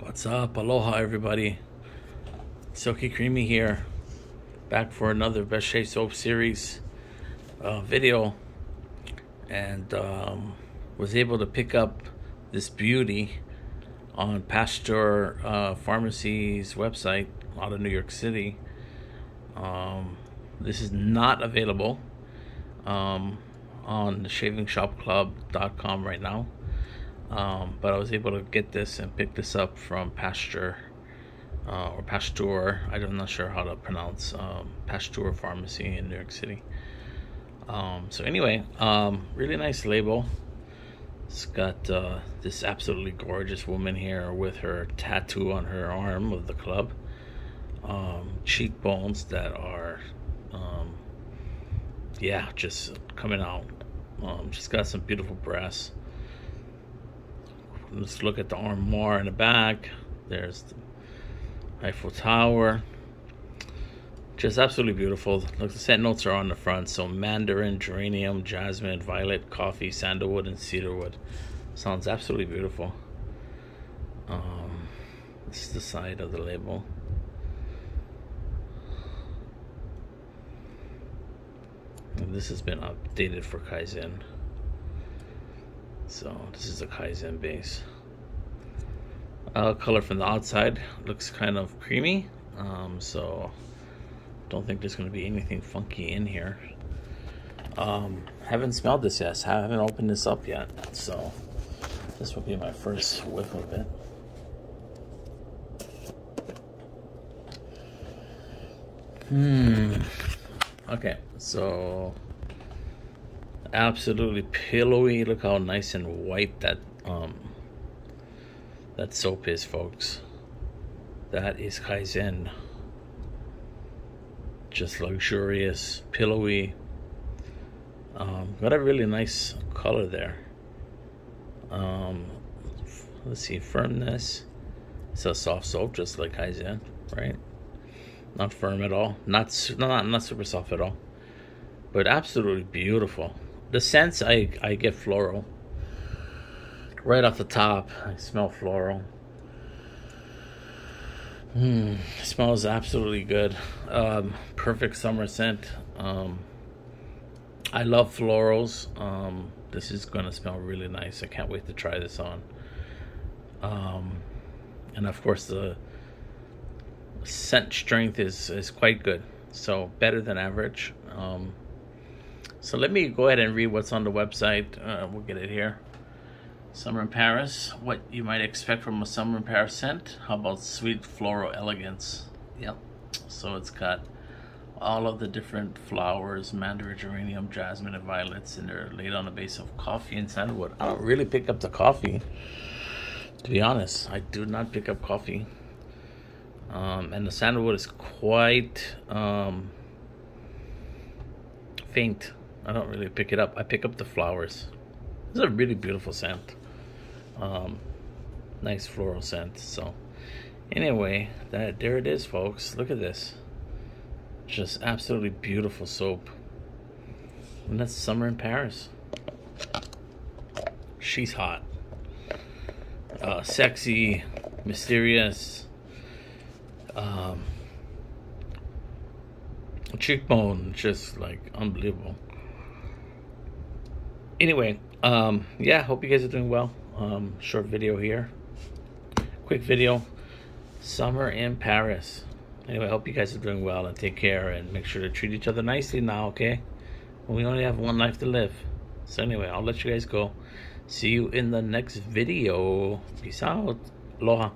What's up? Aloha, everybody. Silky Creamy here, back for another Best Soap series uh, video, and um, was able to pick up this beauty on Pasteur uh, Pharmacy's website out of New York City. Um, this is not available um, on shavingshopclub.com right now. Um, but I was able to get this and pick this up from Pasteur uh, or Pasteur. I'm not sure how to pronounce um, Pasteur Pharmacy in New York City. Um, so anyway, um, really nice label. It's got uh, this absolutely gorgeous woman here with her tattoo on her arm of the club. Um, cheekbones that are, um, yeah, just coming out. She's got some beautiful breasts. Let's look at the armoire in the back. There's the Eiffel Tower. Just absolutely beautiful. Look, the scent notes are on the front. So mandarin, geranium, jasmine, violet, coffee, sandalwood, and cedarwood. Sounds absolutely beautiful. Um, this is the side of the label. And this has been updated for Kaizen. So this is the Kaizen base. Uh, color from the outside looks kind of creamy. Um, so don't think there's going to be anything funky in here. Um, haven't smelled this yet. Haven't opened this up yet. So this will be my first whiff of it. Hmm. Okay, so absolutely pillowy. Look how nice and white that um that soap is, folks. That is Kaizen. Just luxurious, pillowy. Um, got a really nice color there. Um, let's see, firmness. It's a soft soap, just like Kaizen, right? Not firm at all. Not not not super soft at all, but absolutely beautiful the scents I, I get floral. Right off the top, I smell floral. Hmm, smells absolutely good. Um, perfect summer scent. Um, I love florals. Um, this is gonna smell really nice. I can't wait to try this on. Um, and of course, the scent strength is is quite good. So better than average. Um, so let me go ahead and read what's on the website. Uh, we'll get it here. Summer in Paris. What you might expect from a summer in Paris scent. How about sweet floral elegance? Yep. So it's got all of the different flowers, mandarin, geranium, jasmine, and violets, and they're laid on a base of coffee and sandalwood. I don't really pick up the coffee. To be honest, I do not pick up coffee. Um, and the sandalwood is quite um, faint. I don't really pick it up. I pick up the flowers. It's a really beautiful scent. Um, nice floral scent. So, anyway, that there it is, folks. Look at this. Just absolutely beautiful soap. And that's summer in Paris. She's hot. Uh, sexy, mysterious. Um, cheekbone, just like unbelievable anyway, um, yeah, hope you guys are doing well. Um, short video here. Quick video. Summer in Paris. Anyway, hope you guys are doing well and take care and make sure to treat each other nicely now, okay? We only have one life to live. So anyway, I'll let you guys go. See you in the next video. Peace out. Aloha.